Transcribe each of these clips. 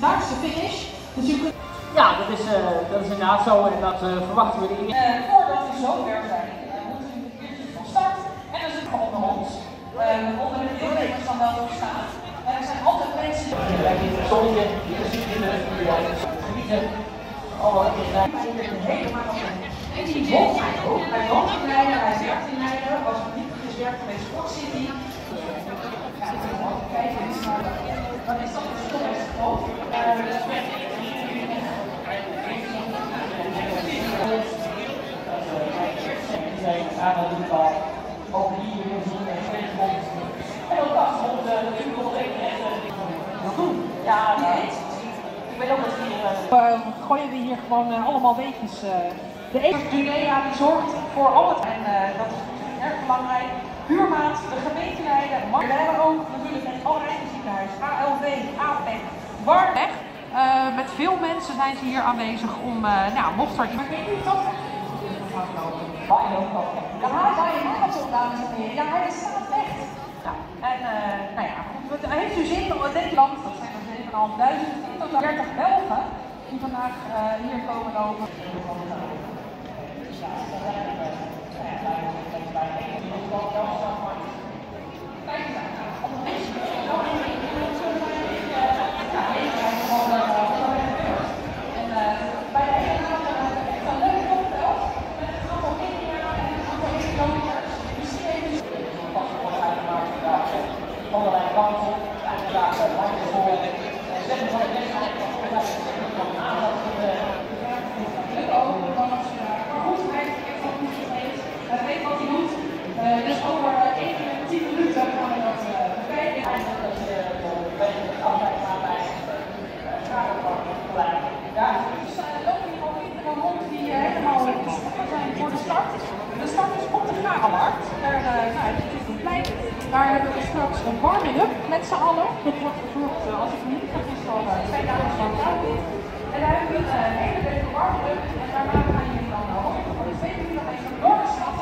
Daar is de finish. Dus kunt Ja, dat is, eh, dat is inderdaad zo en dat eh, verwachten we in. Eh, voordat we zo ver zijn, moeten we een keertje van start. En dan zitten we onder ons. Eh, onder de deelnemers dan wel staan. En er zijn altijd mensen die Zonnetje, hier zie je de genieten. Oh, het is helemaal En die woont hij ook. Hij woont in Leiden, hij werkt in Leiden. Was een niet gewerkt bij Sport City. Kijken, wat is dat voor school? Aan het voetbal. Ook hier weer zien en komt. En ook dat komt natuurlijk nog even echt. Ja, nou, ik weet ook dat hier. Uh, gooien we hier gewoon uh, allemaal weetjes. Uh, de ene Dunea die zorgt voor al het. En uh, dat is erg belangrijk. Huurmaat, de gemeente Leiden, maar we hebben ook natuurlijk het Alrijden ziekenhuis, ALV, APEC, Warweg. met veel mensen zijn ze hier aanwezig om, nou, mocht er... Maar ik weet niet of ja, bij je marathon, dames en heren. Ja, hij staat echt. Ja, en uh, nou ja, goed, heeft u zin om dit land, dat zijn er 7.500, in totaal 30 Belgen, die vandaag uh, hier komen lopen. Kijk eens aan, op de allerlei kansen. En inderdaad, langs voor. Zeggen van het net van aandacht voor de. Hij weet wat hij doet. Dus over 1 10 minuten gaan we dat bekijken. Dat je altijd gaat bij Ja, er lopen hier al kinderen rond die helemaal gespannen zijn voor de start. De start is op de Garenmarkt. Daar, nou, het is een plein. Daar hebben we straks een warming-up met z'n allen. Dat wordt verzorgd, als ik me niet vergis, al twee dagen van En daar hebben we een hele leuke warming-up. En daarna gaan jullie dan hoogte voor de twee kilometer door de stad.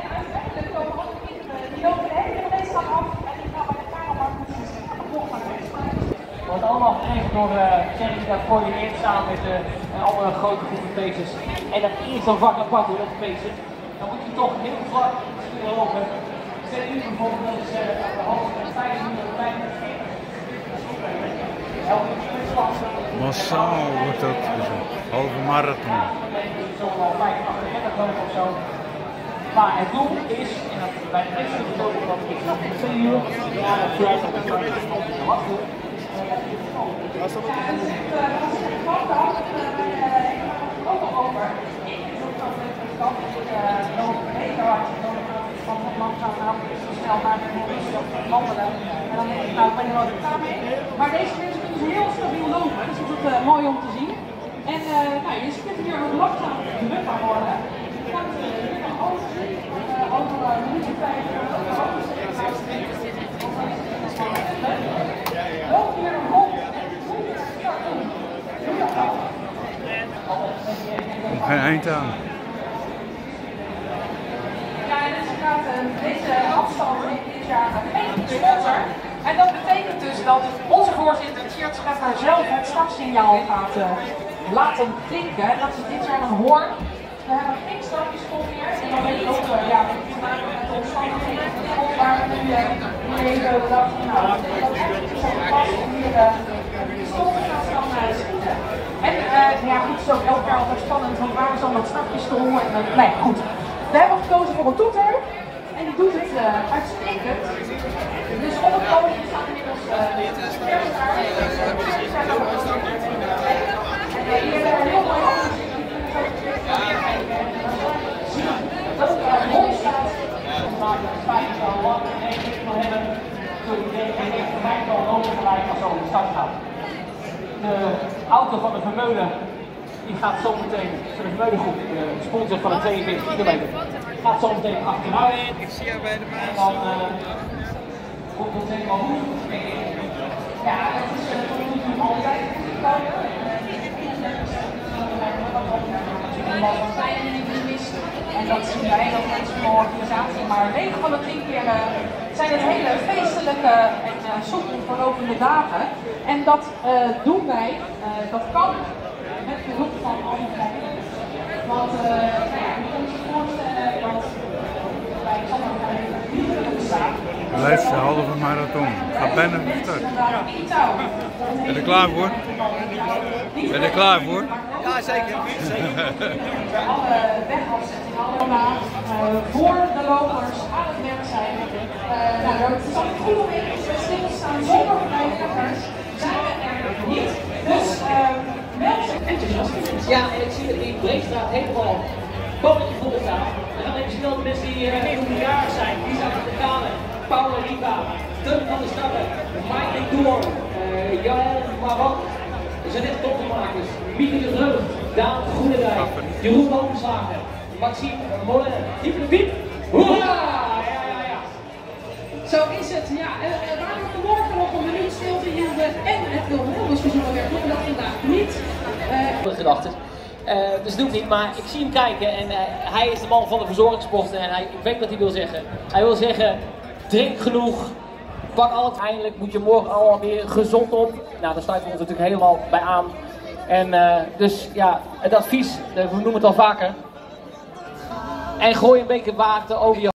En uiteindelijk komen alle kinderen, die lopen de hele gemeenschap af. En die gaan bij de Garenmarkt moeten kapot gaan wordt allemaal gegeven door uh, Thierry die dat coördineert samen met uh, een andere grote groepen pacers. En dat is dan vak apart hoe dat pacen. Dan moet je toch heel vlak lopen. Twee uur bijvoorbeeld, uh, de halve met 5 uur, 5 uur 40. Massaal wordt dat een halve marathon. Zo al 5, 38 lopen of zo. Maar het doel is, en dat bij de gekozen dat ik nog 2 uur, ja, dat de. Als het valt af, ook al over. Ik doe dat met een stap. Ik loop mega hard. Langzaam naar snel de wandelen. En dan denk ik, nou, ik ben er mee. Maar deze mensen kunnen ze heel stabiel lopen. Dus dat is uh, mooi om te zien. En uh, nou, je het hier wat langzaam druk aan worden. Je kan het overzien. Uh, over een vijf. Geen eind aan. Ja, en deze afstand dit jaar geen sponsor. En dat betekent dus dat onze voorzitter Tjeerd Scheffer zelf het startsignaal gaat uh, laten klinken. En dat ze dit jaar dan hoort. We hebben geen startpistool meer. En dan weet ik ook, uh, ja, te maken met de omstandigheden waar we nu uh, mee hebben bedacht. Nou, dat is zo om hier de pistool te gaan schieten. En uh, ja, goed, het is ook elk jaar altijd spannend, want waar is dan dat startpistool? En uh, nee, goed. We hebben gekozen voor een toeter. En doet het uh, uitstekend. Dus op het podium staat inmiddels uh, En hier heel mooi dat het er rond staat. Maar het we wil hebben. Toen ik als zo de stad gaat. De auto van de Vermeulen die gaat zo meteen, voor de Vermeulengroep, de sponsor van de 42 kilometer, gaat zo meteen achteruit. Ik zie jou bij de En dan uh, komt het helemaal goed. Ja, het is uh, tot nu toe altijd En dat zien wij ook als een organisatie, maar 9 van de 10 keer uh, zijn het hele feestelijke en uh, soepel verlopende dagen. En dat uh, doen wij, uh, dat kan met behulp van alle vrijwilligers. Want uh, ja, je kunt je voorstellen dat. De laatste halve marathon. Gaat bijna start. Ben je er klaar voor? Ben je er klaar voor? Ja, zeker. Alle wegafzettingen uh, voor de lopers aan het werk zijn. Nou, het is altijd goed om even stilstaan zonder vrijwilligers. Zijn we er niet. Dus zich enthousiast. Ja, en ik zie dat die Breekstraat helemaal bolletje vol staan. Je snel de mensen die uh, jaar zijn. Die zijn van de kamer. Paul en Riva, Teun van de Starren, Mike Door, uh, Johan Marok, Jeanette Toppenmakers, Mieke de Vreugd, Daan Groenendijk, Jeroen Bovenslager, Maxime Mollin, Diep de Piep, hoera! Ja, ja, ja. Zo is het, ja. Uh, we waren vanmorgen nog een minuut stilte hielden en het Wilhelmus verzonnen werd, dat vandaag niet. Uh, gedachten. Uh, dus doe ik niet, maar ik zie hem kijken en uh, hij is de man van de verzorgingsposten en hij, ik weet wat hij wil zeggen. Hij wil zeggen, drink genoeg, pak al het eindelijk, moet je morgen allemaal weer gezond op. Nou, daar sluiten we ons natuurlijk helemaal bij aan. En uh, dus ja, het advies, we noemen het al vaker. En gooi een beetje water over je